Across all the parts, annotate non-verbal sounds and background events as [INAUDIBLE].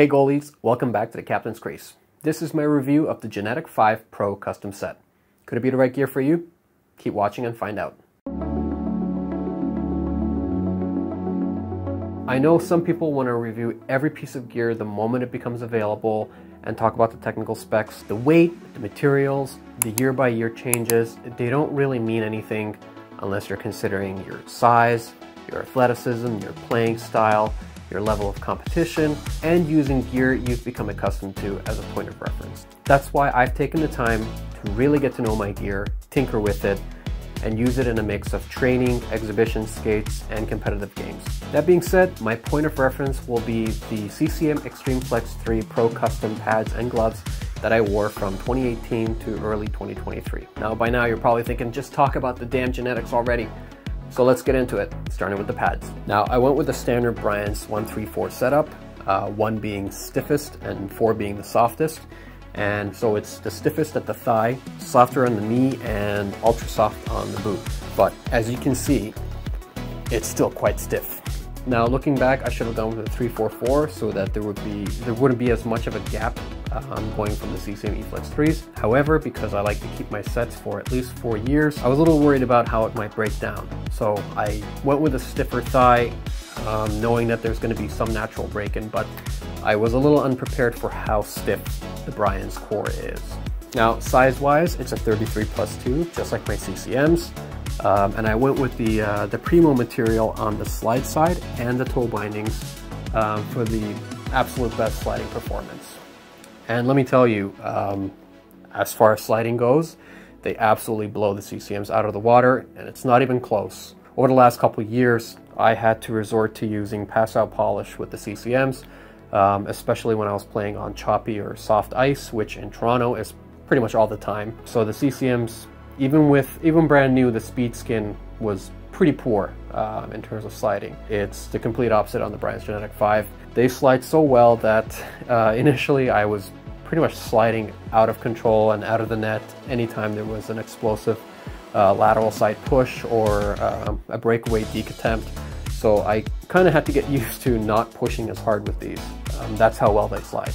Hey goalies, welcome back to the Captain's Crease. This is my review of the GNETIK 5 Pro custom set. Could it be the right gear for you? Keep watching and find out. I know some people want to review every piece of gear the moment it becomes available and talk about the technical specs, the weight, the materials, the year by year changes. They don't really mean anything unless you're considering your size, your athleticism, your playing style, your level of competition, and using gear you've become accustomed to as a point of reference. That's why I've taken the time to really get to know my gear, tinker with it, and use it in a mix of training, exhibition skates, and competitive games. That being said, my point of reference will be the CCM Extreme Flex 3 Pro Custom pads and gloves that I wore from 2018 to early 2023. Now by now you're probably thinking, just talk about the damn GNETIKs already. So let's get into it, starting with the pads. Now I went with the standard Brian's 134 setup, uh, one being stiffest and four being the softest. And so it's the stiffest at the thigh, softer on the knee, and ultra soft on the boot. But as you can see, it's still quite stiff. Now looking back, I should have gone with the 344 so that there would be there wouldn't be as much of a gap um, going from the CCM eFlex 3s. However, because I like to keep my sets for at least four years, I was a little worried about how it might break down. So I went with a stiffer thigh, um, knowing that there's going to be some natural break-in, but I was a little unprepared for how stiff the Brian's core is. Now, size-wise, it's a 33 plus 2, just like my CCMs. Um, and I went with the, uh, the Primo material on the slide side and the toe bindings um, for the absolute best sliding performance. And let me tell you, um, as far as sliding goes, they absolutely blow the CCMs out of the water, and it's not even close. Over the last couple years, I had to resort to using pass out polish with the CCMs, um, especially when I was playing on choppy or soft ice, which in Toronto is pretty much all the time. So the CCMs even with even brand new, the speed skin was pretty poor uh, in terms of sliding. It's the complete opposite on the Brian's GNETIK 5. They slide so well that uh, initially I was pretty much sliding out of control and out of the net anytime there was an explosive uh, lateral side push or um, a breakaway deke attempt. So I kind of had to get [LAUGHS] used to not pushing as hard with these. Um, that's how well they slide.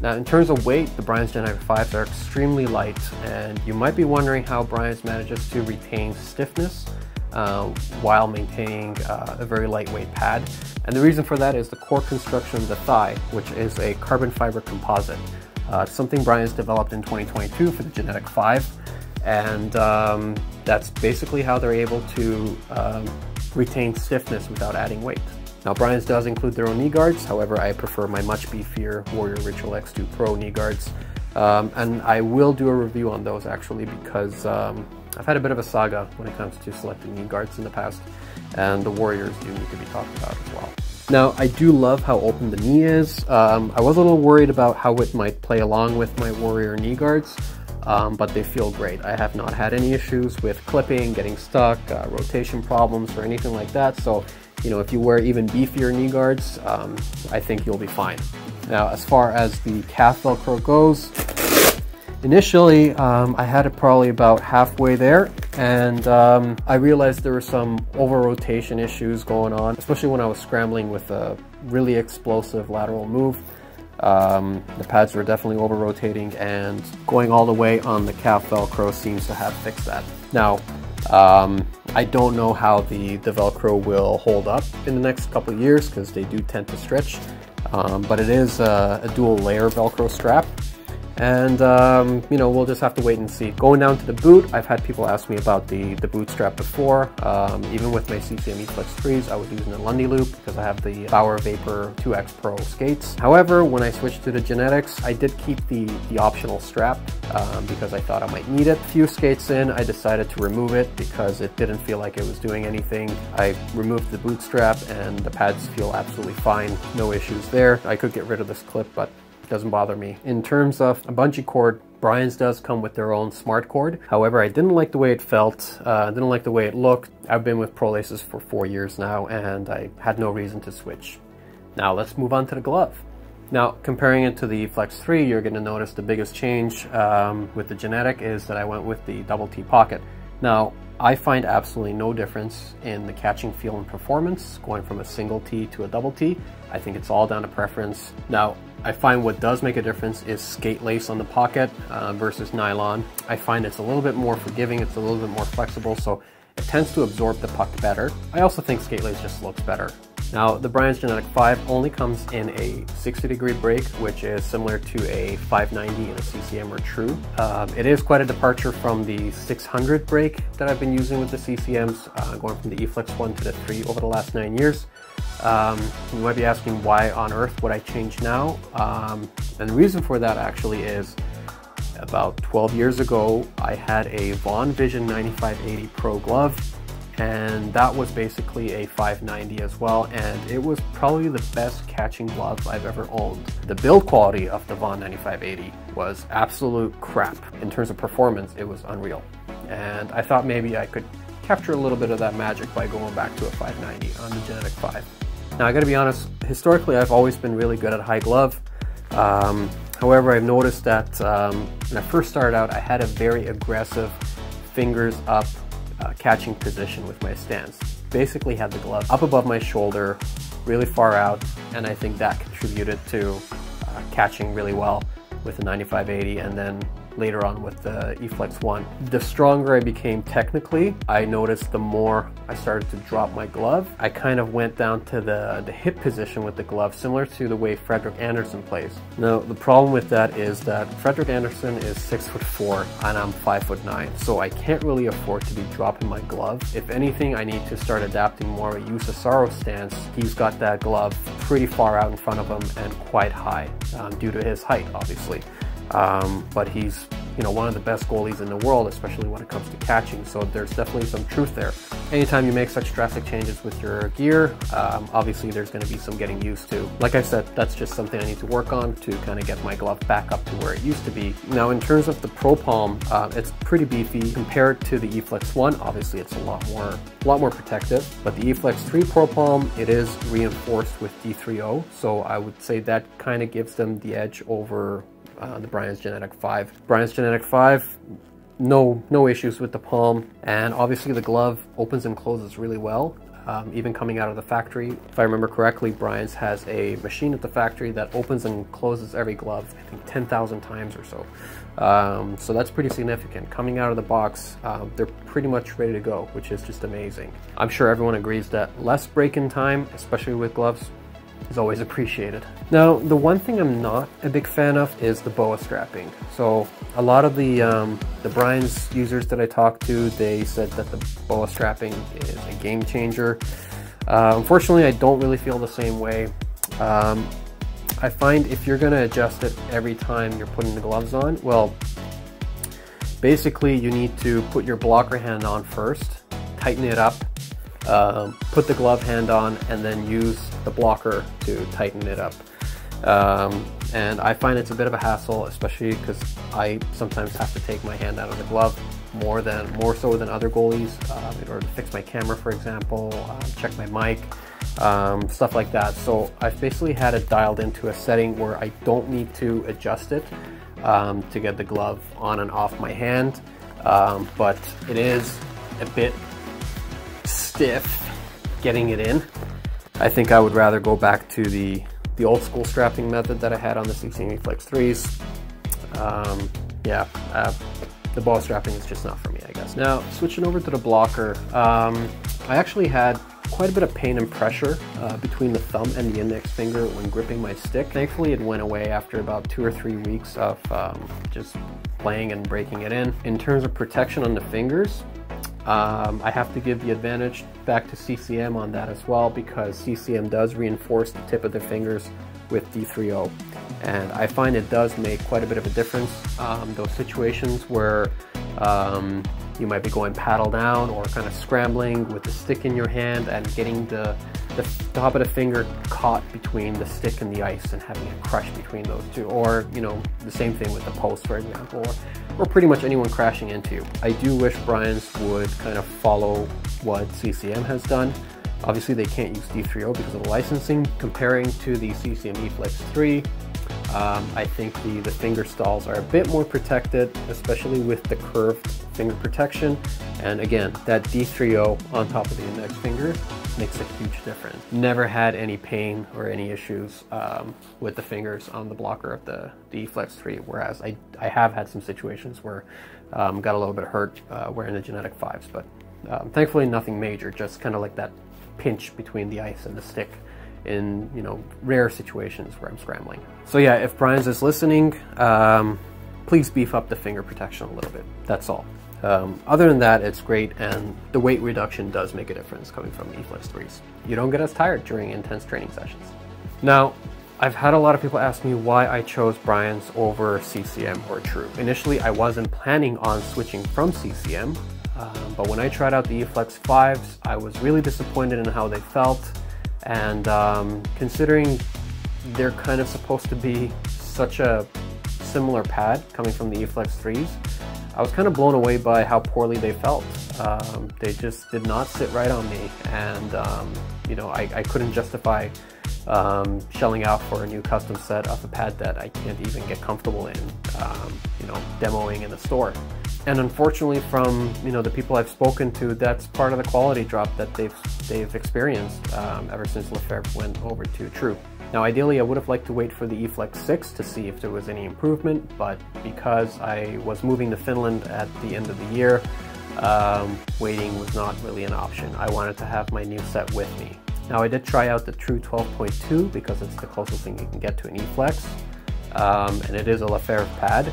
Now in terms of weight, the Brian's GNETIK 5s are extremely light and you might be wondering how Brian's manages to retain stiffness uh, while maintaining uh, a very lightweight pad. And the reason for that is the core construction of the thigh, which is a carbon fiber composite. Uh, something Brian's developed in 2022 for the GNETIK 5 and um, that's basically how they're able to um, retain stiffness without adding weight. Now Brian's does include their own knee guards, however I prefer my much beefier Warrior Ritual X2 Pro knee guards. Um, and I will do a review on those actually because um, I've had a bit of a saga when it comes to selecting knee guards in the past and the Warriors do need to be talked about as well. Now I do love how open the knee is. Um, I was a little worried about how it might play along with my Warrior knee guards. Um, but they feel great. I have not had any issues with clipping, getting stuck, uh, rotation problems, or anything like that. So you know, if you wear even beefier knee guards, um, I think you'll be fine. Now, as far as the calf Velcro goes, initially um, I had it probably about halfway there and um, I realized there were some over rotation issues going on, especially when I was scrambling with a really explosive lateral move. Um, the pads were definitely over rotating and going all the way on the calf Velcro seems to have fixed that. Now, um, I don't know how the, the Velcro will hold up in the next couple of years because they do tend to stretch, um, but it is a, a dual layer Velcro strap and um, you know we'll just have to wait and see. Going down to the boot, I've had people ask me about the the boot strap before. Um, even with my CCM eFlex 3s, I was using a Lundy loop because I have the Bauer Vapor 2X Pro skates. However, when I switched to the GNETIKs, I did keep the the optional strap um, because I thought I might need it. A few skates in, I decided to remove it because it didn't feel like it was doing anything. I removed the boot strap and the pads feel absolutely fine. No issues there. I could get rid of this clip, but doesn't bother me. In terms of a bungee cord, Brian's does come with their own smart cord. However, I didn't like the way it felt, uh, didn't like the way it looked. I've been with ProLaces for four years now and I had no reason to switch. Now let's move on to the glove. Now, comparing it to the Flex 3, you're going to notice the biggest change um, with the GNETIK is that I went with the double T pocket. Now, I find absolutely no difference in the catching feel and performance going from a single T to a double T. I think it's all down to preference. Now, I find what does make a difference is skate lace on the pocket uh, versus nylon. I find it's a little bit more forgiving, it's a little bit more flexible, so it tends to absorb the puck better. I also think skate lace just looks better. Now, the Brian's GNETIK 5 only comes in a 60 degree break, which is similar to a 590 and a CCM or True. Um, it is quite a departure from the 600 break that I've been using with the CCMs, uh, going from the eFlex 1 to the 3 over the last nine years. Um, you might be asking why on earth would I change now? Um, and the reason for that actually is about 12 years ago, I had a Vaughn Vision 9580 Pro glove and that was basically a 590 as well and it was probably the best catching glove I've ever owned. The build quality of the Vaughn 9580 was absolute crap. In terms of performance, it was unreal. And I thought maybe I could capture a little bit of that magic by going back to a 590 on the GNETIK 5. Now I gotta be honest, historically I've always been really good at high glove. Um, however, I've noticed that um, when I first started out, I had a very aggressive fingers up uh, catching position with my stance. Basically had the glove up above my shoulder, really far out, and I think that contributed to uh, catching really well with the 9580 and then later on with the eFlex 1. The stronger I became technically, I noticed the more I started to drop my glove. I kind of went down to the, the hip position with the glove, similar to the way Frederik Andersen plays. Now, the problem with that is that Frederik Andersen is six foot four and I'm five foot nine, so I can't really afford to be dropping my glove. If anything, I need to start adapting more a Juuse Saros stance. He's got that glove pretty far out in front of him and quite high um, due to his height, obviously. Um, but he's you know one of the best goalies in the world, especially when it comes to catching. So there's definitely some truth there. Anytime you make such drastic changes with your gear, um, obviously there's going to be some getting used to. Like I said, that's just something I need to work on to kind of get my glove back up to where it used to be. Now in terms of the Pro Palm, uh, it's pretty beefy compared to the eFlex 1. Obviously it's a lot more, a lot more protective, but the eFlex 3 Pro Palm, it is reinforced with D3O. So I would say that kind of gives them the edge over uh, the Brian's GNETIK 5. Brian's GNETIK 5, no, no issues with the palm. And obviously the glove opens and closes really well. Um, even coming out of the factory. If I remember correctly, Brian's has a machine at the factory that opens and closes every glove, I think 10,000 times or so. Um, so that's pretty significant. Coming out of the box, um, they're pretty much ready to go, which is just amazing. I'm sure everyone agrees that less break-in time, especially with gloves, is always appreciated. Now, the one thing I'm not a big fan of is the boa strapping. So a lot of the, um, the Brian's users that I talked to, they said that the boa strapping is a game changer. Uh, unfortunately, I don't really feel the same way. Um, I find if you're going to adjust it every time you're putting the gloves on, well, basically you need to put your blocker hand on first, tighten it up, um, put the glove hand on, and then use the blocker to tighten it up. Um, and I find it's a bit of a hassle, especially because I sometimes have to take my hand out of the glove more than more so than other goalies uh, in order to fix my camera, for example, um, check my mic, um, stuff like that. So I've basically had it dialed into a setting where I don't need to adjust it um, to get the glove on and off my hand, um, but it is a bit stiff getting it in. I think I would rather go back to the, the old school strapping method that I had on the CCM Flex 3s. Um, yeah, uh, the boa strapping is just not for me, I guess. Now, switching over to the blocker, um, I actually had quite a bit of pain and pressure uh, between the thumb and the index finger when gripping my stick. Thankfully, it went away after about two or three weeks of um, just playing and breaking it in. In terms of protection on the fingers, um, I have to give the advantage back to CCM on that as well because CCM does reinforce the tip of their fingers with D3O. And I find it does make quite a bit of a difference. Um, those situations where um, you might be going paddle down or kind of scrambling with the stick in your hand and getting the, the top of the finger caught between the stick and the ice and having it crush between those two. Or, you know, the same thing with the post, for example, or, or pretty much anyone crashing into you. I do wish Brian's would kind of follow what CCM has done. Obviously, they can't use D3O because of the licensing. Comparing to the CCM eFlex 3, Um, I think the, the finger stalls are a bit more protected, especially with the curved finger protection. And again, that D3O on top of the index finger makes a huge difference. Never had any pain or any issues um, with the fingers on the blocker of the, the Flex 3, whereas I, I have had some situations where um, got a little bit hurt uh, wearing the GNETIK 5s, but um, thankfully nothing major, just kind of like that pinch between the ice and the stick in you know rare situations where I'm scrambling. So yeah, if Brian's is listening, um, please beef up the finger protection a little bit. That's all. Um, other than that, it's great, and the weight reduction does make a difference coming from eFlex 3s. You don't get as tired during intense training sessions. Now, I've had a lot of people ask me why I chose Brian's over CCM or True. Initially, I wasn't planning on switching from CCM, um, but when I tried out the eFlex 5s, I was really disappointed in how they felt. And um, considering they're kind of supposed to be such a similar pad coming from the eFlex 3s, I was kind of blown away by how poorly they felt. Um, they just did not sit right on me, and um, you know I, I couldn't justify um, shelling out for a new custom set of a pad that I can't even get comfortable in, um, you know, demoing in the store. And unfortunately, from you know the people I've spoken to, that's part of the quality drop that they've they've experienced um, ever since Lefebvre went over to True. Now, ideally, I would have liked to wait for the eFlex 6 to see if there was any improvement, but because I was moving to Finland at the end of the year, um, waiting was not really an option. I wanted to have my new set with me. Now, I did try out the True 12.2 because it's the closest thing you can get to an eFlex, um, and it is a Lefebvre pad.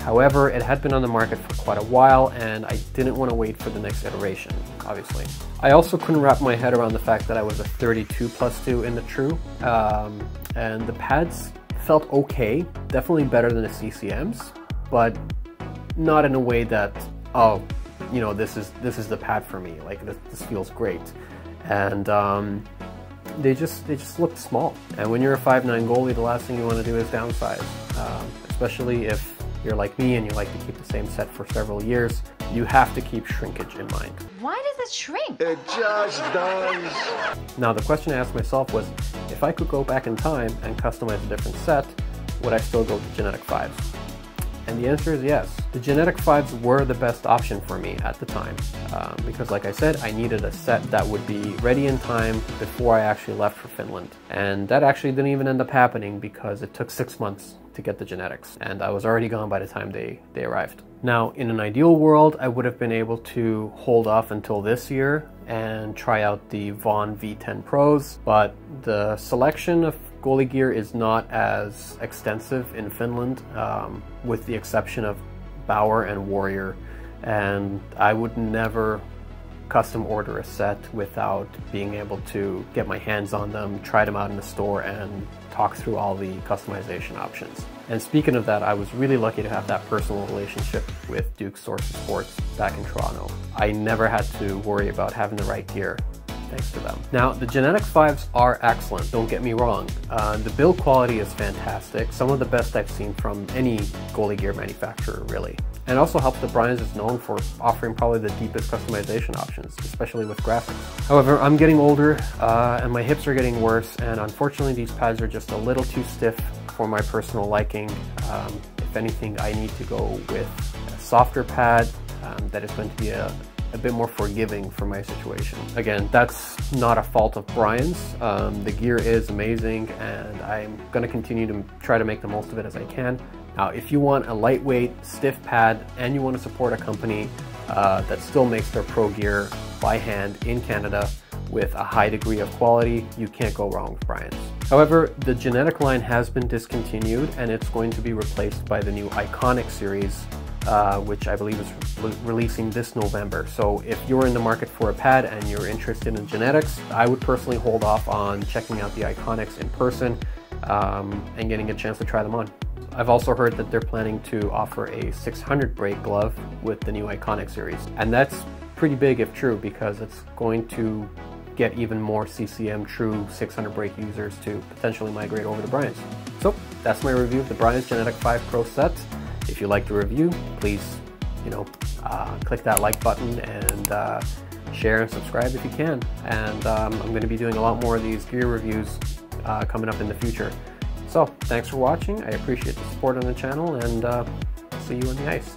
However, it had been on the market for quite a while and I didn't want to wait for the next iteration, obviously. I also couldn't wrap my head around the fact that I was a 32 plus 2 in the True, um, and the pads felt okay, definitely better than the CCMs, but not in a way that, oh, you know, this is this is the pad for me. Like this, this feels great, and um, they just they just looked small. And when you're a 5'9 goalie, the last thing you want to do is downsize, um, especially if you're like me and you like to keep the same set for several years, you have to keep shrinkage in mind. Why does it shrink? It just does. Now, the question I asked myself was if I could go back in time and customize a different set, would I still go with GNETIK 5s? And the answer is yes. The GNETIK 5s were the best option for me at the time um, because, like I said, I needed a set that would be ready in time before I actually left for Finland. And that actually didn't even end up happening because it took six months to get the GNETIKs, and I was already gone by the time they, they arrived. Now, in an ideal world, I would have been able to hold off until this year and try out the Vaughn V10 Pros, but the selection of goalie gear is not as extensive in Finland, um, with the exception of Bauer and Warrior, and I would never custom order a set without being able to get my hands on them, try them out in the store, and talk through all the customization options. And speaking of that, I was really lucky to have that personal relationship with Duke Source Sports back in Toronto. I never had to worry about having the right gear thanks to them. Now, the GNETIKs 5s are excellent, don't get me wrong. Uh, the build quality is fantastic, some of the best I've seen from any goalie gear manufacturer, really. And also helps that Brian's is known for offering probably the deepest customization options, especially with graphics. However, I'm getting older uh, and my hips are getting worse, and unfortunately these pads are just a little too stiff for my personal liking. Um, if anything, I need to go with a softer pad um, that is going to be a, a bit more forgiving for my situation. Again, that's not a fault of Brian's. Um, the gear is amazing and I'm gonna continue to try to make the most of it as I can. Now, if you want a lightweight, stiff pad and you want to support a company uh, that still makes their pro gear by hand in Canada with a high degree of quality, you can't go wrong with Brian's. However, the GNETIK line has been discontinued and it's going to be replaced by the new Iconik series uh, which I believe is re releasing this November. So if you're in the market for a pad and you're interested in GNETIKs, I would personally hold off on checking out the Iconiks in person um, and getting a chance to try them on. I've also heard that they're planning to offer a 600 break glove with the new Iconik series. And that's pretty big if true because it's going to get even more CCM true 600 break users to potentially migrate over to Brian's. So that's my review of the Brian's GNETIK 5 Pro set. If you like the review, please, you know, uh, click that like button and uh, share and subscribe if you can. And um, I'm going to be doing a lot more of these gear reviews uh, coming up in the future. So, thanks for watching. I appreciate the support on the channel, and uh, see you on the ice.